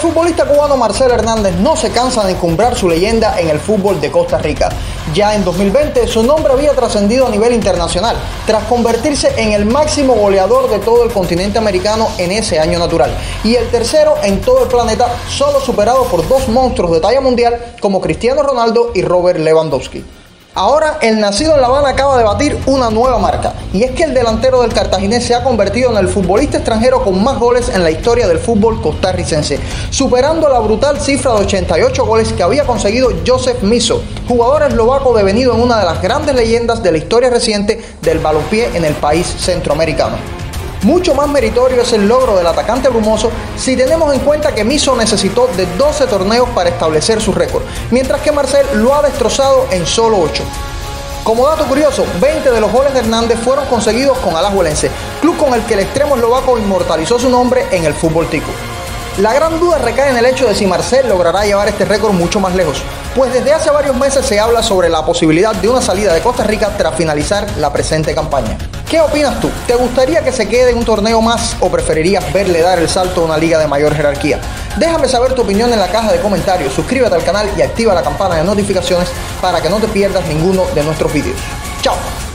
futbolista cubano Marcel Hernández no se cansa de encumbrar su leyenda en el fútbol de Costa Rica. Ya en 2020 su nombre había trascendido a nivel internacional, tras convertirse en el máximo goleador de todo el continente americano en ese año natural, y el tercero en todo el planeta, solo superado por dos monstruos de talla mundial como Cristiano Ronaldo y Robert Lewandowski. Ahora el nacido en La Habana acaba de batir una nueva marca, y es que el delantero del cartaginés se ha convertido en el futbolista extranjero con más goles en la historia del fútbol costarricense, superando la brutal cifra de 88 goles que había conseguido Joseph Miso, jugador eslovaco devenido en una de las grandes leyendas de la historia reciente del balompié en el país centroamericano. Mucho más meritorio es el logro del atacante brumoso si tenemos en cuenta que Miso necesitó de 12 torneos para establecer su récord, mientras que Marcel lo ha destrozado en solo 8. Como dato curioso, 20 de los goles de Hernández fueron conseguidos con Alajuelense, club con el que el extremo eslovaco inmortalizó su nombre en el fútbol tico. La gran duda recae en el hecho de si Marcel logrará llevar este récord mucho más lejos, pues desde hace varios meses se habla sobre la posibilidad de una salida de Costa Rica tras finalizar la presente campaña. ¿Qué opinas tú? ¿Te gustaría que se quede en un torneo más o preferirías verle dar el salto a una liga de mayor jerarquía? Déjame saber tu opinión en la caja de comentarios, suscríbete al canal y activa la campana de notificaciones para que no te pierdas ninguno de nuestros vídeos. ¡Chao!